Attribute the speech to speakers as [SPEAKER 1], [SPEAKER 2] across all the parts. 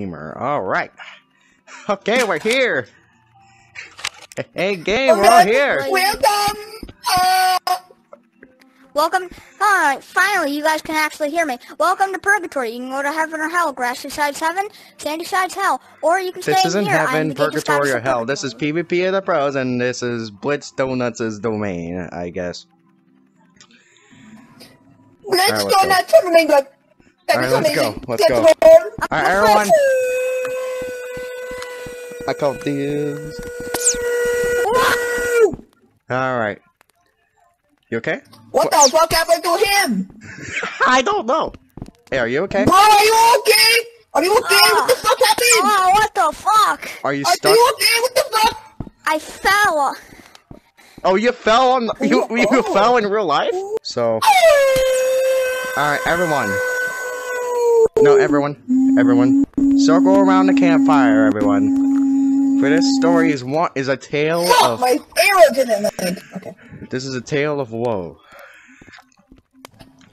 [SPEAKER 1] Gamer. All right. Okay, we're here. Hey, game, we're all here.
[SPEAKER 2] Welcome. Uh,
[SPEAKER 3] Welcome. Alright, finally, you guys can actually hear me. Welcome to Purgatory. You can go to heaven or hell. Grass decides heaven, sand decides hell. Or you can stay
[SPEAKER 1] This isn't
[SPEAKER 3] here.
[SPEAKER 1] Heaven, purgatory, or hell. This is PvP of the pros, and this is Blitz Donuts' domain, I guess.
[SPEAKER 2] let's
[SPEAKER 1] Alright,
[SPEAKER 2] go
[SPEAKER 1] let's go.
[SPEAKER 2] That
[SPEAKER 1] Alright, let's go, let's
[SPEAKER 2] Get
[SPEAKER 1] go. Alright, everyone. I called these. Alright. You okay?
[SPEAKER 2] What the fuck happened to him?
[SPEAKER 1] I don't know. Hey, are you okay?
[SPEAKER 2] Bro, are you okay? Are you okay?
[SPEAKER 3] Ah.
[SPEAKER 2] What the fuck happened?
[SPEAKER 3] Oh, what the fuck?
[SPEAKER 1] Are you stuck?
[SPEAKER 2] Are you okay? What the fuck?
[SPEAKER 3] I fell.
[SPEAKER 1] Oh, you fell on the, you you
[SPEAKER 2] Oh.
[SPEAKER 1] fell in real life? So, alright, everyone. No, everyone. Everyone. Circle around the campfire, everyone. For this story is one is a tale
[SPEAKER 2] Fuck,
[SPEAKER 1] of
[SPEAKER 2] my arrow didn't land. Okay.
[SPEAKER 1] this is a tale of woe.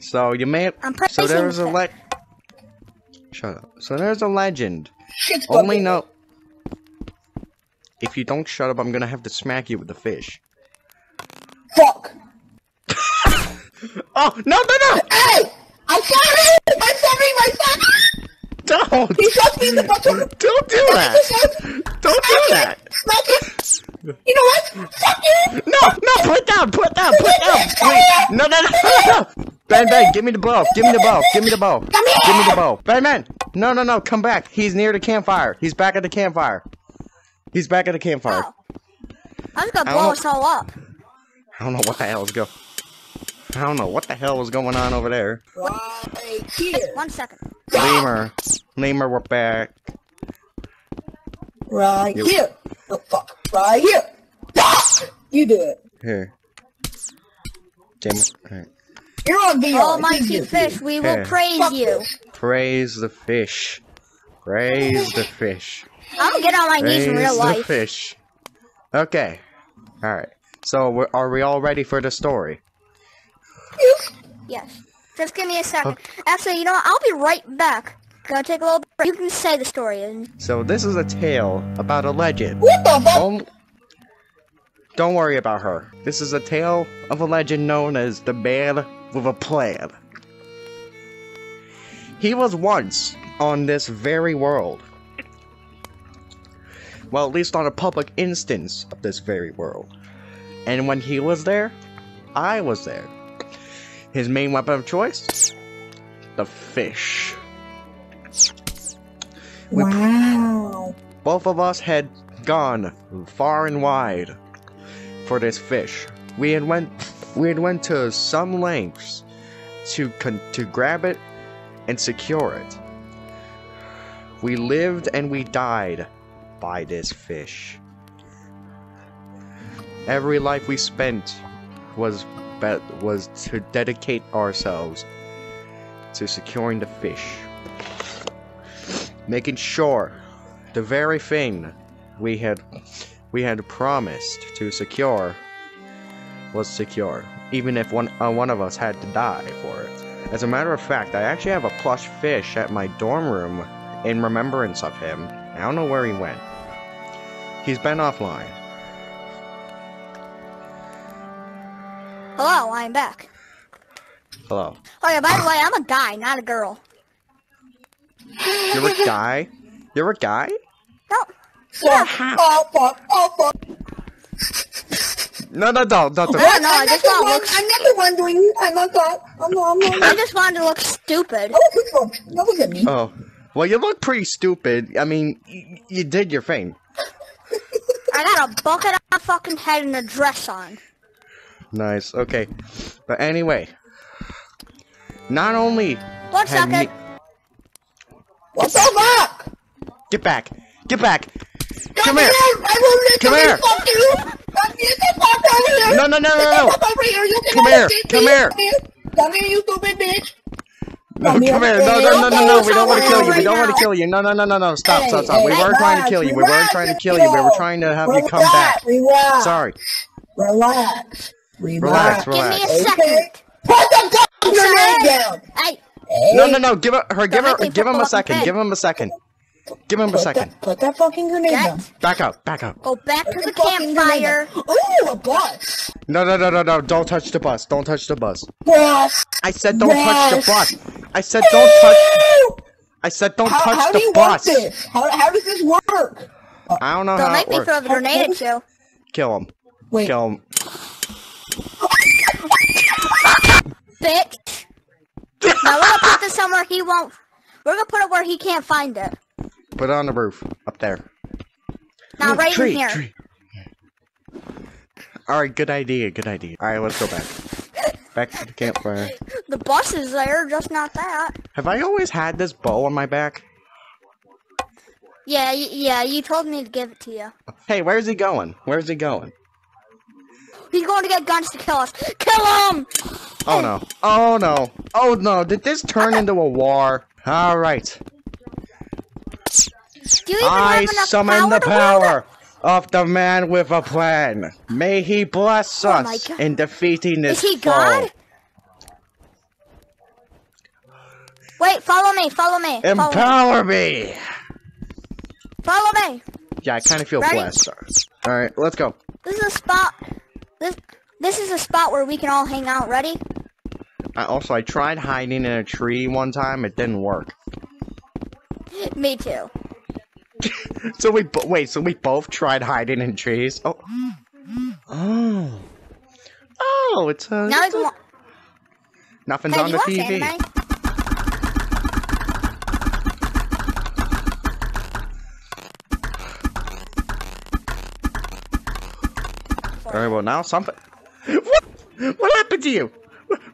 [SPEAKER 1] So you may
[SPEAKER 3] I'm
[SPEAKER 1] so there's a le Shut up. So there's a legend.
[SPEAKER 2] Shit's
[SPEAKER 1] Only no- if you don't shut up, I'm gonna have to smack you with the fish.
[SPEAKER 2] Fuck.
[SPEAKER 1] Oh no no no!
[SPEAKER 2] Hey! Sorry! I'm sorry, my!
[SPEAKER 1] Don't
[SPEAKER 2] He shot me in the button!
[SPEAKER 1] don't do that! Don't do that!
[SPEAKER 2] You know what? Fuck you!
[SPEAKER 1] No, no, put down, put down, put down. Wait, no, no, no, no, no. Ben, Ben, give me the bow. Give me the bow. Give me the
[SPEAKER 2] here!
[SPEAKER 1] Give me the bow. Ben, Ben. No, no, no. Come back. He's near the campfire. He's back at the campfire. He's back at the campfire.
[SPEAKER 3] Oh. I was gonna blow us all up.
[SPEAKER 1] I don't know what the hell is going. I don't know what the hell was going on over there.
[SPEAKER 2] Right here.
[SPEAKER 3] One second.
[SPEAKER 1] Lemur, Lemur, we're back.
[SPEAKER 2] Right
[SPEAKER 1] You-
[SPEAKER 2] here. Oh, fuck. Right here. You do it.
[SPEAKER 1] Here. Damn it. Alright.
[SPEAKER 2] You're on VR.
[SPEAKER 3] Almighty
[SPEAKER 2] It's
[SPEAKER 3] fish, we will
[SPEAKER 1] Hey.
[SPEAKER 3] praise
[SPEAKER 2] Fuck
[SPEAKER 3] you.
[SPEAKER 2] this.
[SPEAKER 1] Praise the fish. Praise the fish.
[SPEAKER 3] I'm gonna get on my knees in real life.
[SPEAKER 1] Praise
[SPEAKER 3] real
[SPEAKER 1] the
[SPEAKER 3] life.
[SPEAKER 1] fish. Okay. Alright. So, are we all ready for the story?
[SPEAKER 3] Yes. Just give me a second. Actually, you know what? I'll be right back. Gonna take a little break. You can say the story. And
[SPEAKER 1] So, this is a tale about a legend.
[SPEAKER 2] What the fuck?
[SPEAKER 1] Don't, don't worry about her. This is a tale of a legend known as the Man with a Plan. He was once on this very world. Well, at least on a public instance of this very world. And when he was there, I was there. His main weapon of choice? The fish. We
[SPEAKER 2] Wow.
[SPEAKER 1] both of us had gone far and wide for this fish. We had went we had went to some lengths to con- to grab it and secure it. We lived and we died by this fish. Every life we spent was be- was to dedicate ourselves to securing the fish making sure the very thing we had we had promised to secure was secure, even if one uh, one of us had to die for it. As a matter of fact, I actually have a plush fish at my dorm room in remembrance of him. I don't know where he went. He's been offline.
[SPEAKER 3] Hello, I'm back.
[SPEAKER 1] Hello.
[SPEAKER 3] Oh yeah, by the way, I'm a guy, not a girl.
[SPEAKER 1] You're a guy? You're a guy?
[SPEAKER 3] No,
[SPEAKER 2] Fuck. Oh, fuck. Oh, fuck.
[SPEAKER 1] No, no, no, no. no.
[SPEAKER 3] no, no,
[SPEAKER 2] I'm
[SPEAKER 3] I
[SPEAKER 2] not
[SPEAKER 3] just
[SPEAKER 2] the
[SPEAKER 3] want to
[SPEAKER 2] one.
[SPEAKER 3] look.
[SPEAKER 2] I'm not the one doing. I'm not that. I'm not. I'm not.
[SPEAKER 3] I just wanted to look stupid.
[SPEAKER 2] Oh. That wasn't me.
[SPEAKER 1] Oh, well, you look pretty stupid. I mean, y- you did your thing.
[SPEAKER 3] I got a bucket on my fucking head and a dress on.
[SPEAKER 1] Nice. Okay. But anyway, not only
[SPEAKER 3] second.
[SPEAKER 1] me
[SPEAKER 2] What the fuck?
[SPEAKER 1] get back, get back.
[SPEAKER 2] Come,
[SPEAKER 1] here. Come here.
[SPEAKER 2] fuck you. Come here, get the fuck over here.
[SPEAKER 1] No, no, no, no, no.
[SPEAKER 2] over here. You
[SPEAKER 1] Come here. Come here.
[SPEAKER 2] Come here. Come here, you stupid bitch.
[SPEAKER 1] No,
[SPEAKER 2] Come here.
[SPEAKER 1] No, no, no, no, no. We don't want to kill you. We don't want to kill you. No, no, no, no, no. Stop, stop, stop. We weren't trying to kill you. We weren't trying to kill you. We were trying to have you come back. Sorry.
[SPEAKER 2] Relax.
[SPEAKER 1] Relax,
[SPEAKER 2] Relax.
[SPEAKER 3] Give me a second.
[SPEAKER 2] Okay. Put the fucking grenade down.
[SPEAKER 3] Hey,
[SPEAKER 1] No, no, no. Give her, her give her,
[SPEAKER 3] Don't make me
[SPEAKER 1] give him a second. Give him a second. Give him a second.
[SPEAKER 2] that, put that fucking grenade
[SPEAKER 3] Get-
[SPEAKER 2] down.
[SPEAKER 1] Back up, back up.
[SPEAKER 3] Go back to
[SPEAKER 2] Put
[SPEAKER 3] the campfire.
[SPEAKER 2] Ooh, a bus.
[SPEAKER 1] No, no, no, no, no. Don't touch the bus. Don't touch the bus.
[SPEAKER 2] Bus.
[SPEAKER 1] I said don't touch the bus. I said don't touch. I said don't
[SPEAKER 2] How,
[SPEAKER 1] touch
[SPEAKER 2] how do you
[SPEAKER 1] bus.
[SPEAKER 2] work this? How, how does this work?
[SPEAKER 1] I don't know
[SPEAKER 3] Don't
[SPEAKER 1] how
[SPEAKER 3] make
[SPEAKER 1] it
[SPEAKER 3] me
[SPEAKER 1] works.
[SPEAKER 3] throw the grenade at you.
[SPEAKER 1] Kill him.
[SPEAKER 2] Wait.
[SPEAKER 1] Kill him.
[SPEAKER 3] Bitch. now we're gonna put this somewhere he won't. We're gonna put it where he can't find it.
[SPEAKER 1] Put it on the roof. Up there.
[SPEAKER 3] Now right
[SPEAKER 1] tree,
[SPEAKER 3] in here.
[SPEAKER 1] Tree. Alright, good idea, good idea. Alright, let's go back. Back to the campfire.
[SPEAKER 3] The bus is there, just not that.
[SPEAKER 1] Have I always had this bow on my back?
[SPEAKER 3] Yeah, yeah. You told me to give it to you.
[SPEAKER 1] Hey, where's he going? Where's he going?
[SPEAKER 3] He's going to get guns to kill us. Kill him!
[SPEAKER 1] Oh no. Oh no. Oh no. Did this turn into a war? Alright.
[SPEAKER 3] Do you even
[SPEAKER 1] I summon
[SPEAKER 3] power
[SPEAKER 1] the power of the man with a plan. May he bless
[SPEAKER 3] Oh
[SPEAKER 1] us in defeating this
[SPEAKER 3] Is he
[SPEAKER 1] foe.
[SPEAKER 3] God? Wait, follow me. Follow me. Follow me.
[SPEAKER 1] Empower me.
[SPEAKER 3] Follow me.
[SPEAKER 1] Yeah, I kind of feel
[SPEAKER 3] Ready?
[SPEAKER 1] blessed. Alright, let's go.
[SPEAKER 3] This is a spot. This this is a spot where we can all hang out. Ready?
[SPEAKER 1] I, also, I tried hiding in a tree one time. It didn't work.
[SPEAKER 3] Me too.
[SPEAKER 1] So we wait. So we both tried hiding in trees. Oh. Oh. Oh, it's a.
[SPEAKER 3] Now
[SPEAKER 1] it's a- nothing's
[SPEAKER 3] Hey,
[SPEAKER 1] on the TV.
[SPEAKER 3] anime?
[SPEAKER 1] All right. Well, now something. What? What happened to you?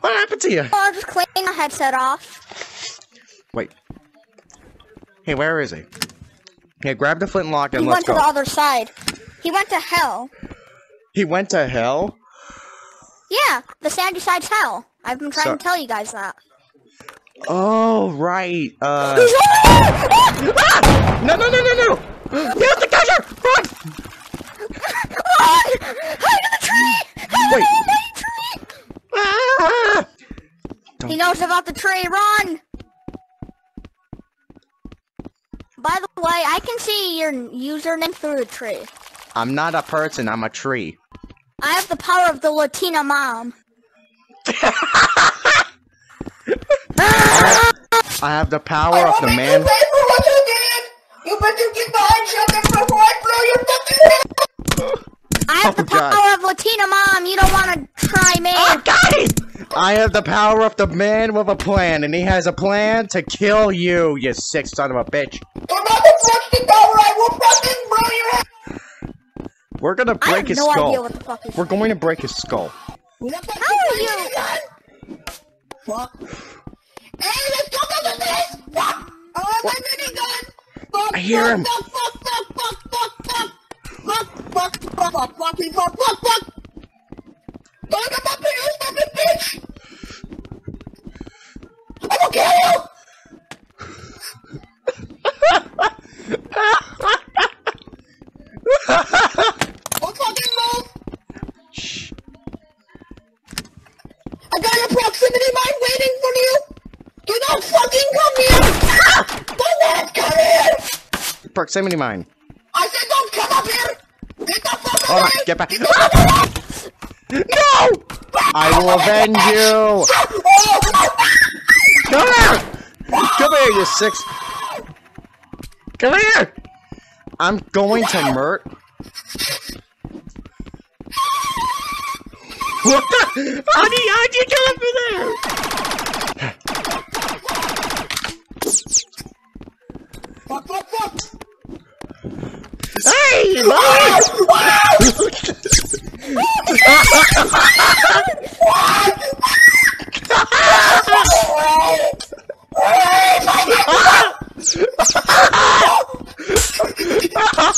[SPEAKER 1] What happened to you?
[SPEAKER 3] Oh, I'll just clean the headset off.
[SPEAKER 1] Wait. Hey, where is he? Hey, grab the flintlock and
[SPEAKER 3] He
[SPEAKER 1] let's go.
[SPEAKER 3] He went to the other side. He went to hell.
[SPEAKER 1] He went to hell.
[SPEAKER 3] Yeah, the sandy side's hell. I've been trying
[SPEAKER 1] So-
[SPEAKER 3] to tell you guys that.
[SPEAKER 1] Oh right. Uh. ah! No no no no no! Have to catch! Run!
[SPEAKER 3] Hide in the tree! Hide
[SPEAKER 1] Wait.
[SPEAKER 3] tree!
[SPEAKER 1] Ah!
[SPEAKER 3] He knows about the tree. Run! By the way, I can see your username through the tree.
[SPEAKER 1] I'm not a person. I'm a tree.
[SPEAKER 3] I have the power of the Latina mom.
[SPEAKER 1] I have the power of the
[SPEAKER 2] I'll
[SPEAKER 1] man.
[SPEAKER 2] you pay for what you did. You better get behind something
[SPEAKER 3] have
[SPEAKER 1] Oh,
[SPEAKER 3] the power
[SPEAKER 1] God.
[SPEAKER 3] of Latina mom. You don't want to try me.
[SPEAKER 1] Got him! I have the power of the man with a plan, and he has a plan to kill you, you sick son of a bitch.
[SPEAKER 2] Do not approach the tower. I will fucking blow your head.
[SPEAKER 1] We're gonna
[SPEAKER 3] I
[SPEAKER 1] break
[SPEAKER 3] have
[SPEAKER 1] his
[SPEAKER 3] no
[SPEAKER 1] skull.
[SPEAKER 3] idea what the fuck.
[SPEAKER 1] We're going to break his skull.
[SPEAKER 2] We have to
[SPEAKER 3] How are you?
[SPEAKER 2] going. Fuck. Hey, let's go to the base. Fuck. I have my minigun. Fuck.
[SPEAKER 1] I hear
[SPEAKER 2] fuck,
[SPEAKER 1] him.
[SPEAKER 2] Fuck, fuck, fuck, fuck, fuck, fuck, fuck, fuck, fuck, fuck. Don't come up here, you stupid bitch. I will kill you. Don't fucking move.
[SPEAKER 1] Shh.
[SPEAKER 2] I got a proximity mine waiting for you. Do not fucking come here. Do not come here.
[SPEAKER 1] Proximity mine.
[SPEAKER 2] I said don't come up here. Get the
[SPEAKER 1] on, get back. No! I will avenge you! Come here! Come here, you six. Come here! I'm going to murk. What the? How how'd you get up
[SPEAKER 2] Fuck, fuck, fuck.
[SPEAKER 1] there? Hey, Mom!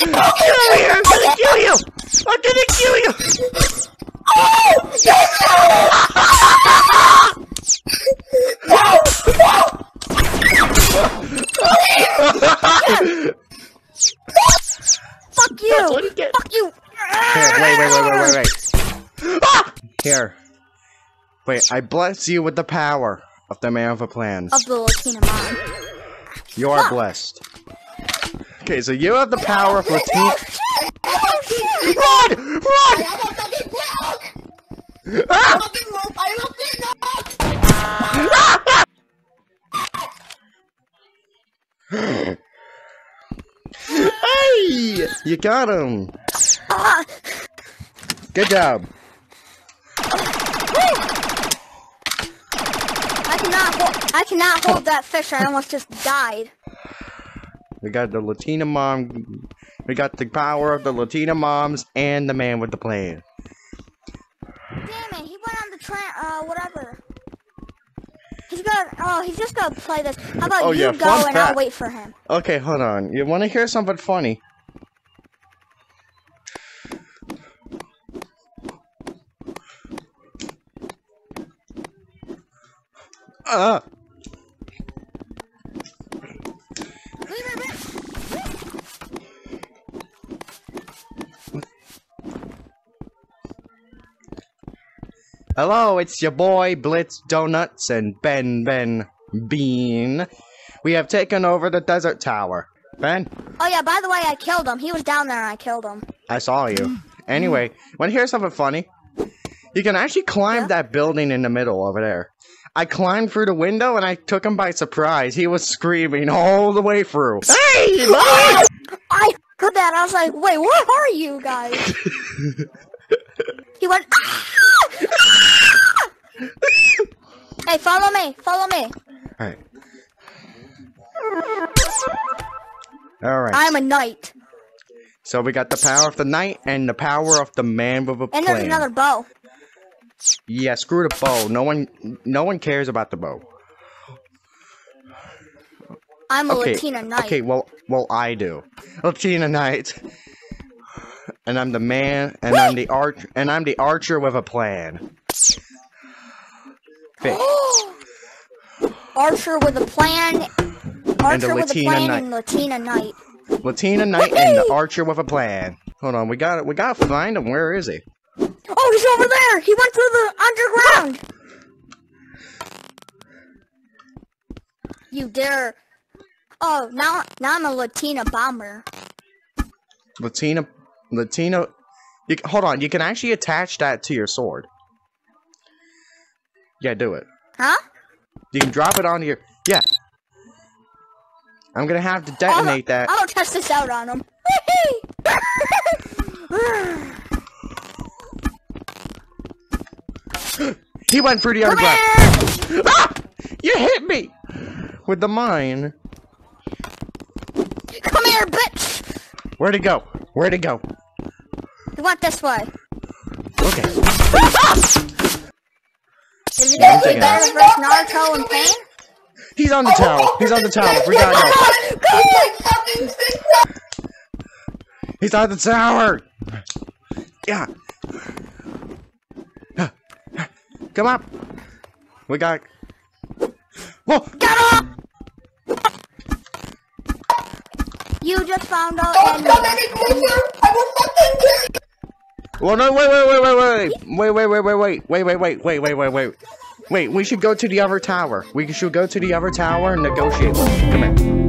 [SPEAKER 1] Kill me! I'm gonna kill you! I'm gonna kill you! Oh!
[SPEAKER 3] Fuck you!
[SPEAKER 1] what you get.
[SPEAKER 3] Fuck you!
[SPEAKER 1] Here, wait, wait, wait, wait, wait, wait. Here. Wait, I bless you with the power of the man with a plan.
[SPEAKER 3] Of the Latina mom.
[SPEAKER 1] You are blessed. Okay, so you have the power of
[SPEAKER 3] shit!
[SPEAKER 1] Run! Run! Ah! Hey! You got him. Good job.
[SPEAKER 3] I cannot hold. I cannot hold that fish. I almost just died.
[SPEAKER 1] We got the Latina mom. We got the power of the Latina moms and the man with the plan.
[SPEAKER 3] Damn it! He went on the train. Uh, whatever. He's gonna. Oh, he's just gonna play this. How about
[SPEAKER 1] Oh,
[SPEAKER 3] you
[SPEAKER 1] yeah,
[SPEAKER 3] go and I'll wait for him?
[SPEAKER 1] Okay, hold on. You want to hear something funny? Uh, hello, it's your boy Blitz Donuts and Ben Ben Bean. We have taken over the desert tower. Ben,
[SPEAKER 3] Oh yeah. By the way, I killed him. He was down there and I killed him.
[SPEAKER 1] I saw you. Anyway, want to hear something funny? You can actually climb
[SPEAKER 3] Yeah?
[SPEAKER 1] that building in the middle over there. I climbed through the window and I took him by surprise. He was screaming all the way through. Hey, boy!
[SPEAKER 3] I heard that. I was like, wait, where are you guys? he went. "Ah! Ah!" hey, follow me. Follow me.
[SPEAKER 1] Alright. Alright.
[SPEAKER 3] I'm a knight,
[SPEAKER 1] So we got the power of the knight and the power of the man with a
[SPEAKER 3] and there's another bow.
[SPEAKER 1] Yeah, screw the bow. No one no one cares about the bow.
[SPEAKER 3] I'm a
[SPEAKER 1] Okay.
[SPEAKER 3] Latina knight.
[SPEAKER 1] Okay, well well I do. Latina Knight. And I'm the man and I'm the arch and I'm the archer with a plan.
[SPEAKER 3] Archer with a plan. Archer with a plan and Latina knight.
[SPEAKER 1] Latina Knight and the archer with a plan. Hold on, we got we gotta find him. Where is he?
[SPEAKER 3] Oh, he's over there. He went through the underground. You dare? Oh, now now I'm a Latina bomber.
[SPEAKER 1] Latina Latina you, hold on, you can actually attach that to your sword. Yeah, do it.
[SPEAKER 3] Huh?
[SPEAKER 1] You can drop it onto your Yeah. I'm gonna have to detonate that.
[SPEAKER 3] I'll test this out on him.
[SPEAKER 1] He went through the
[SPEAKER 3] Come
[SPEAKER 1] underground. Ah! You hit me with the mine.
[SPEAKER 3] Come here, bitch!
[SPEAKER 1] Where'd it go? Where'd it go?
[SPEAKER 3] He went this way.
[SPEAKER 1] Okay.
[SPEAKER 3] Is it
[SPEAKER 1] Yeah, I'm
[SPEAKER 3] gonna be better versus Naruto and Pain?
[SPEAKER 1] He's on the tower. He's on the tower. We gotta go.
[SPEAKER 2] It's like fucking
[SPEAKER 1] He's on the tower. Yeah. Come up. We got. Whoa!
[SPEAKER 3] Get up! You just found out
[SPEAKER 2] Don't come
[SPEAKER 3] and
[SPEAKER 2] any closer! I will fucking kill you!
[SPEAKER 1] Well, no, wait, wait, wait, wait, wait, wait, wait, wait, wait, wait, wait, wait, wait, wait, wait, wait, wait. Wait, we should go to the other tower. We should go to the other tower and negotiate. Come here.